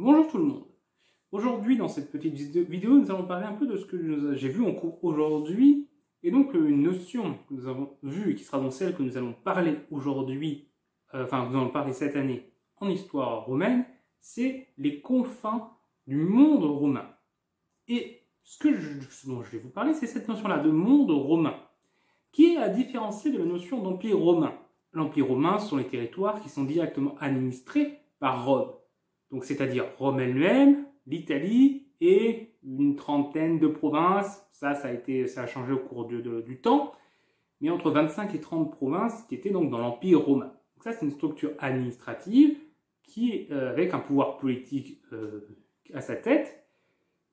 Bonjour tout le monde. Aujourd'hui, dans cette petite vidéo, nous allons parler un peu de ce que j'ai vu en cours aujourd'hui, et donc euh, une notion que nous avons vue et qui sera donc celle que nous allons parler aujourd'hui, euh, enfin nous allons parler cette année en histoire romaine, c'est les confins du monde romain. Et ce, que je, dont je vais vous parler, c'est cette notion-là de monde romain, qui est à différencier de la notion d'empire romain. L'empire romain sont les territoires qui sont directement administrés par Rome donc c'est-à-dire Rome elle-même, l'Italie et une trentaine de provinces. Ça, ça a, été, ça a changé au cours du temps, mais entre 25 et 30 provinces qui étaient donc dans l'Empire romain. Donc ça, c'est une structure administrative qui euh, avec un pouvoir politique euh, à sa tête.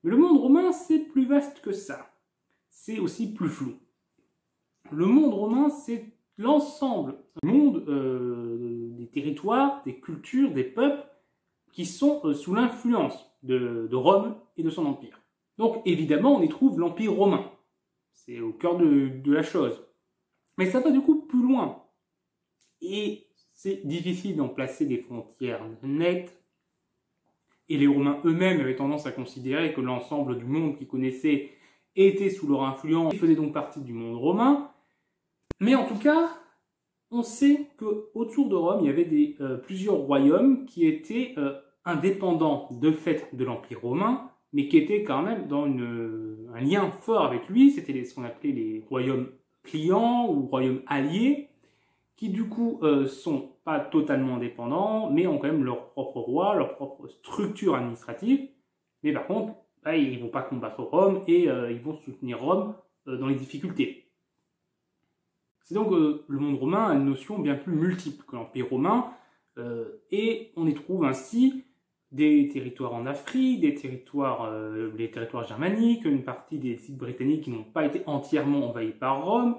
Mais le monde romain, c'est plus vaste que ça. C'est aussi plus flou. Le monde romain, c'est l'ensemble du monde euh, des territoires, des cultures, des peuples qui sont euh, sous l'influence de, Rome et de son empire. Donc évidemment, on y trouve l'empire romain. C'est au cœur de, la chose. Mais ça va du coup plus loin. Et c'est difficile d'en placer des frontières nettes. Et les Romains eux-mêmes avaient tendance à considérer que l'ensemble du monde qu'ils connaissaient était sous leur influence et faisait donc partie du monde romain. Mais en tout cas, on sait qu'autour de Rome, il y avait euh, plusieurs royaumes qui étaient euh, indépendant de fait de l'Empire romain, mais qui était quand même dans un lien fort avec lui. C'était ce qu'on appelait les royaumes clients ou royaumes alliés, qui du coup euh, sont pas totalement indépendants, mais ont quand même leur propre roi, leur propre structure administrative. Mais par contre, bah, ils vont pas combattre Rome et euh, ils vont soutenir Rome euh, dans les difficultés. C'est donc le monde romain a une notion bien plus multiple que l'Empire romain, et on y trouve ainsi des territoires en Afrique, des territoires, euh, les territoires germaniques, une partie des sites britanniques qui n'ont pas été entièrement envahis par Rome,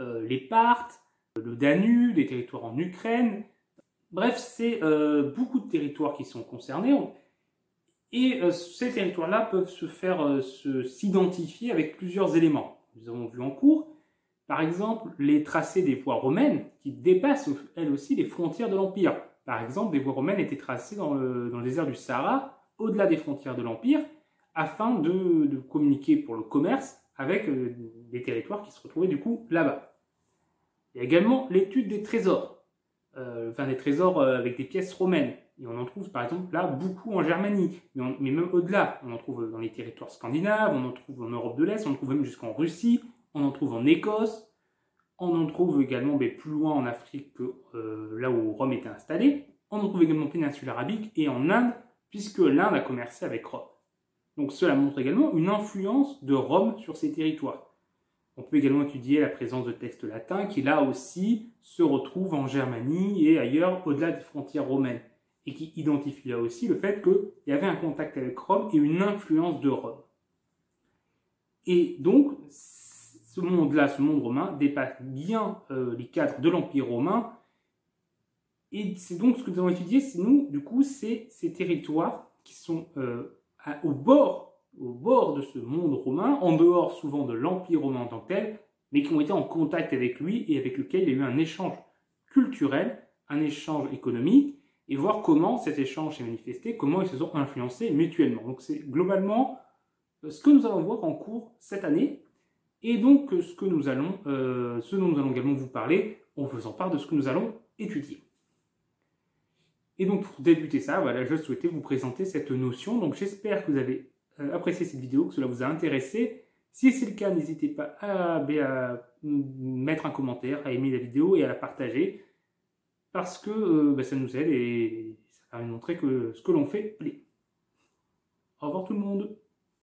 euh, les Parthes, le Danube, des territoires en Ukraine. Bref, c'est euh, beaucoup de territoires qui sont concernés. Et ces territoires-là peuvent se faire s'identifier avec plusieurs éléments. Nous avons vu en cours, par exemple, les tracés des voies romaines qui dépassent elles aussi les frontières de l'Empire. Par exemple, des voies romaines étaient tracées dans le, désert du Sahara, au-delà des frontières de l'Empire, afin de, communiquer pour le commerce avec euh, des territoires qui se retrouvaient du coup là-bas. Il y a également l'étude des trésors, euh, enfin des trésors euh, avec des pièces romaines. Et on en trouve par exemple là beaucoup en Germanie, mais, mais même au-delà. On en trouve dans les territoires scandinaves, on en trouve en Europe de l'Est, on en trouve même jusqu'en Russie, on en trouve en Écosse, on en trouve également plus loin en Afrique que euh, là où Rome était installé. On en trouve également en péninsule arabique et en Inde, puisque l'Inde a commercé avec Rome. Donc cela montre également une influence de Rome sur ces territoires. On peut également étudier la présence de textes latins qui là aussi se retrouvent en Germanie et ailleurs au-delà des frontières romaines et qui identifient là aussi le fait qu'il y avait un contact avec Rome et une influence de Rome. Et donc, ce monde-là, ce monde romain, dépasse bien euh, les cadres de l'Empire romain. Et c'est donc ce que nous allons étudier, c'est nous, du coup, c'est ces territoires qui sont euh, au, bord, au bord de ce monde romain, en dehors souvent de l'Empire romain en tant que tel, mais qui ont été en contact avec lui et avec lequel il y a eu un échange culturel, un échange économique, et voir comment cet échange s'est manifesté, comment ils se sont influencés mutuellement. Donc c'est globalement euh, ce que nous allons voir en cours cette année, et donc ce, que nous allons, euh, ce dont nous allons également vous parler en faisant part de ce que nous allons étudier. Et donc pour débuter ça, voilà, je souhaitais vous présenter cette notion. Donc j'espère que vous avez euh, apprécié cette vidéo, que cela vous a intéressé. Si c'est le cas, n'hésitez pas à, mettre un commentaire, à aimer la vidéo et à la partager, parce que euh, bah, ça nous aide et ça va montrer que ce que l'on fait plaît. Au revoir tout le monde